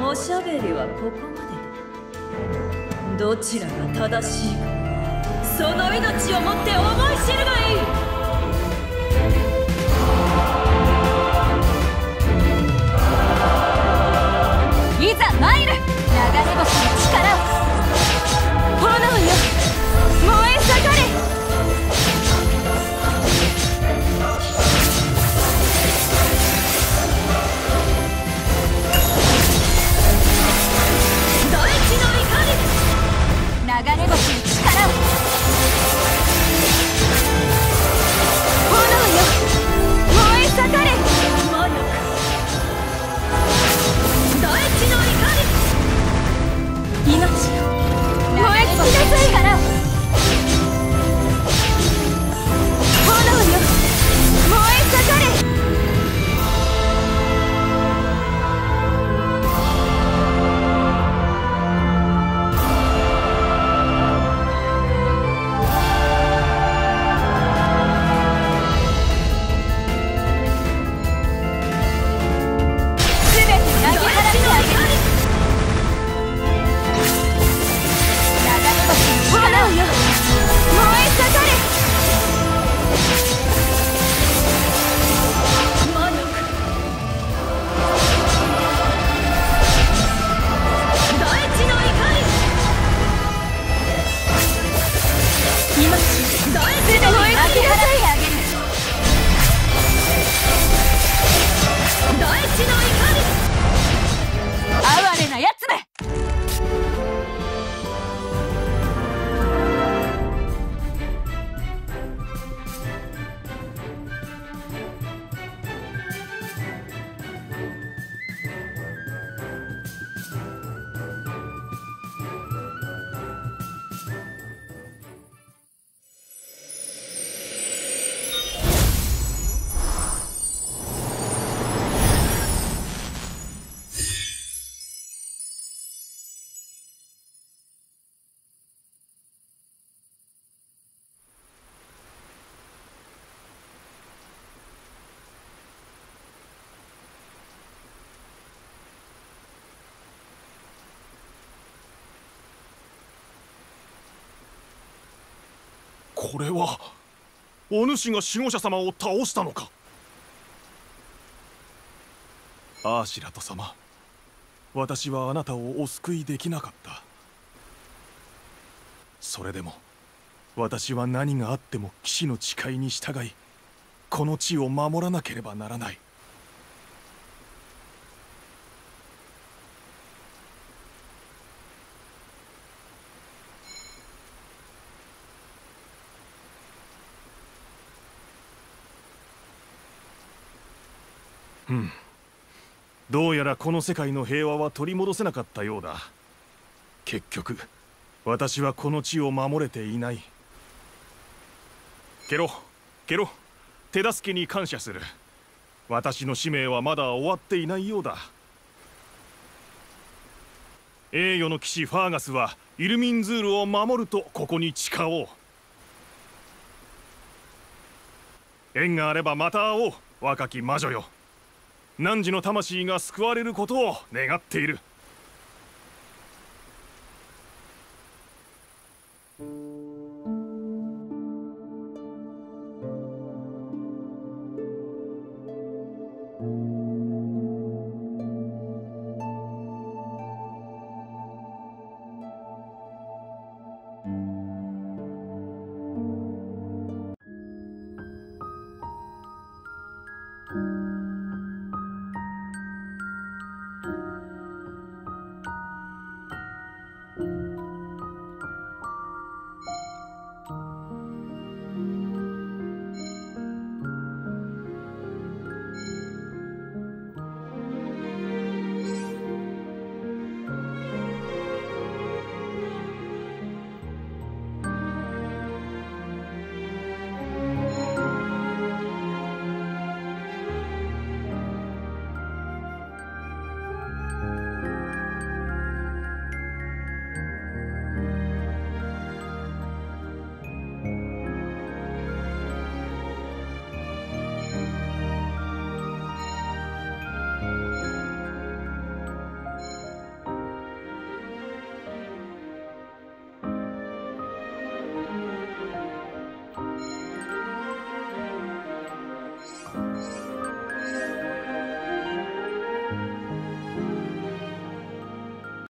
おしゃべりはここまで。だどちらが正しいか。その命をもって思い知るがいい。これはお主が守護者様を倒したのか？アーシラト様私はあなたをお救いできなかった。それでも私は何があっても騎士の誓いに従いこの地を守らなければならない。どうやらこの世界の平和は取り戻せなかったようだ。結局私はこの地を守れていない。ケロケロ手助けに感謝する。私の使命はまだ終わっていないようだ。栄誉の騎士ファーガスはイルミンズールを守るとここに誓おう。縁があればまた会おう若き魔女よ汝の魂が救われることを願っている。